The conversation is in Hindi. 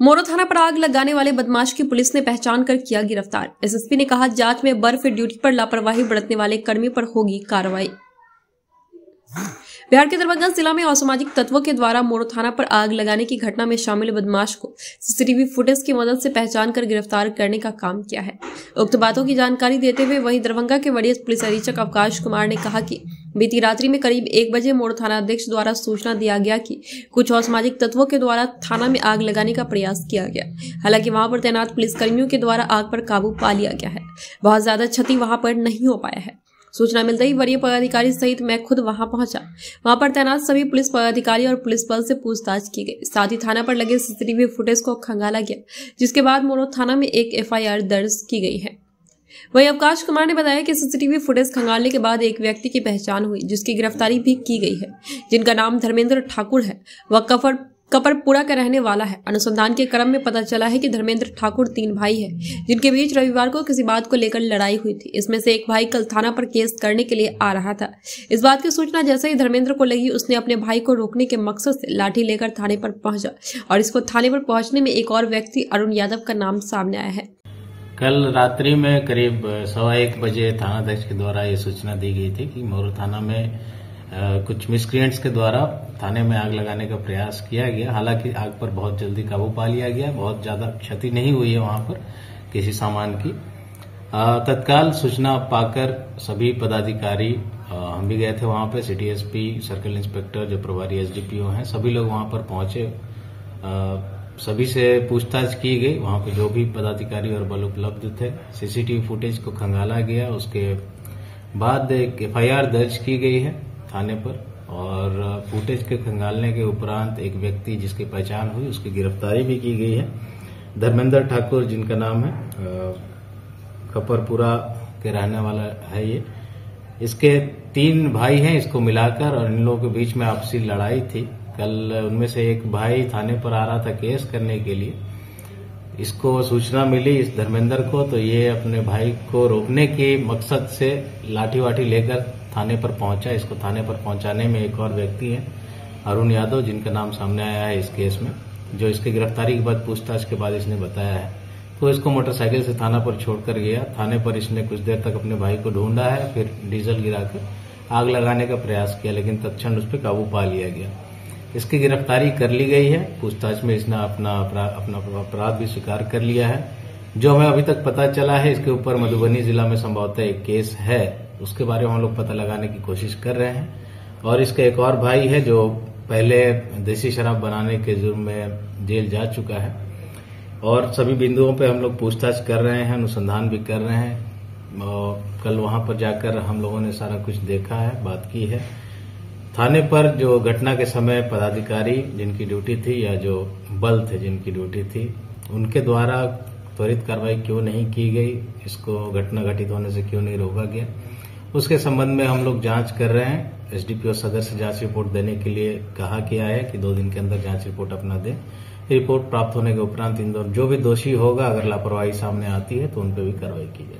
मोरो थाना पर आग लगाने वाले बदमाश की पुलिस ने पहचान कर किया गिरफ़्तार। एसएसपी ने कहा, जाँच में बर्फ़ ड्यूटी पर लापरवाही बरतने वाले कर्मी पर होगी कार्रवाई। बिहार के दरभंगा जिला में असामाजिक तत्वों के द्वारा मोरो थाना पर आग लगाने की घटना में शामिल बदमाश को सीसीटीवी फुटेज की मदद से पहचान कर गिरफ़्तार करने का काम किया है। उक्त बातों की जानकारी देते हुए वहीं दरभंगा के वरीय पुलिस अधीक्षक अवकाश कुमार ने कहा कि बीती रात्रि में करीब एक बजे मोड़ थाना अध्यक्ष द्वारा सूचना दिया गया कि कुछ असामाजिक तत्वों के द्वारा थाना में आग लगाने का प्रयास किया गया। हालाँकि वहाँ पर तैनात पुलिसकर्मियों के द्वारा आग पर काबू पा लिया गया है। बहुत ज़्यादा क्षति वहाँ पर नहीं हो पाया है। सूचना मिलते ही वरीय पदाधिकारी सहित मैं खुद वहाँ पहुँचा। वहाँ पर तैनात सभी पुलिस पदाधिकारी और पुलिस बल से पूछताछ की गई। साथ ही थाना पर लगे सीसीटीवी फुटेज को खंगाला गया, जिसके बाद मोरो थाना में एक एफआईआर दर्ज की गई है। वहीं अवकाश कुमार ने बताया कि सीसीटीवी फुटेज खंगालने के बाद एक व्यक्ति की पहचान हुई, जिसकी गिरफ्तारी भी की गई है, जिनका नाम धर्मेंद्र ठाकुर है। वह कफर, कपरपुरा का रहने वाला है। अनुसंधान के क्रम में पता चला है कि धर्मेंद्र ठाकुर तीन भाई है, जिनके बीच रविवार को किसी बात को लेकर लड़ाई हुई थी। इसमें से एक भाई कल थाना पर केस करने के लिए आ रहा था। इस बात की सूचना जैसे ही धर्मेंद्र को लगी, उसने अपने भाई को रोकने के मकसद से लाठी लेकर थाने पर पहुँचा और इसको थाने पर पहुँचने में एक और व्यक्ति अरुण यादव का नाम सामने आया है। कल रात्रि में करीब सवा एक बजे थानाध्यक्ष के द्वारा ये सूचना दी गई थी कि मोरू थाना में आ, कुछ मिसक्रियंट्स के द्वारा थाने में आग लगाने का प्रयास किया गया। हालाँकि आग पर बहुत जल्दी काबू पा लिया गया। बहुत ज़्यादा क्षति नहीं हुई है वहाँ पर किसी सामान की। तत्काल सूचना पाकर सभी पदाधिकारी हम भी गए थे वहाँ पर सिटी एसपी सर्कल इंस्पेक्टर जो प्रभारी एसडीपीओ हैं सभी लोग वहाँ पर पहुँचे। सभी से पूछताछ की गई। वहाँ पर जो भी पदाधिकारी और बल उपलब्ध थे, सीसीटीवी फुटेज को खंगाला गया। उसके बाद एक एफआईआर दर्ज की गई है थाने पर और फुटेज के खंगालने के उपरांत एक व्यक्ति जिसकी पहचान हुई, उसकी गिरफ्तारी भी की गई है। धर्मेंद्र ठाकुर, जिनका नाम है खपरपुरा के रहने वाला है ये। इसके तीन भाई हैं, इसको मिलाकर और इन लोगों के बीच में आपसी लड़ाई थी। कल उनमें से एक भाई थाने पर आ रहा था केस करने के लिए। इसको सूचना मिली इस धर्मेंद्र को तो ये अपने भाई को रोकने के मकसद से लाठी वाठी लेकर थाने पर पहुँचा। इसको थाने पर पहुँचाने में एक और व्यक्ति है, अरुण यादव, जिनका नाम सामने आया है इस केस में, जो इसकी गिरफ्तारी के बाद पूछताछ के बाद इसने बताया है। तो इसको मोटरसाइकिल से थाना पर छोड़कर गया। थाने पर इसने कुछ देर तक अपने भाई को ढूंढा है, फिर डीजल गिराकर आग लगाने का प्रयास किया, लेकिन तत्क्षण उस पर काबू पा लिया गया। इसकी गिरफ्तारी कर ली गई है। पूछताछ में इसने अपना अपना अपराध भी स्वीकार कर लिया है। जो हमें अभी तक पता चला है, इसके ऊपर मधुबनी जिला में संभवतः एक केस है। उसके बारे में हम लोग पता लगाने की कोशिश कर रहे हैं। और इसका एक और भाई है, जो पहले देसी शराब बनाने के जुर्म में जेल जा चुका है। और सभी बिंदुओं पर हम लोग पूछताछ कर रहे हैं, अनुसंधान भी कर रहे हैं। कल वहाँ पर जाकर हम लोगों ने सारा कुछ देखा है, बात की है। थाने पर जो घटना के समय पदाधिकारी जिनकी ड्यूटी थी या जो बल थे जिनकी ड्यूटी थी, उनके द्वारा त्वरित कार्रवाई क्यों नहीं की गई, इसको घटना घटित होने से क्यों नहीं रोका गया, उसके संबंध में हम लोग जाँच कर रहे हैं। एसडीपीओ सदर से जाँच रिपोर्ट देने के लिए कहा गया है कि दो दिन के अंदर जाँच रिपोर्ट अपना दे। रिपोर्ट प्राप्त होने के उपरांत इन जो भी दोषी होगा, अगर लापरवाही सामने आती है तो उन पर भी कार्रवाई की जाएगी।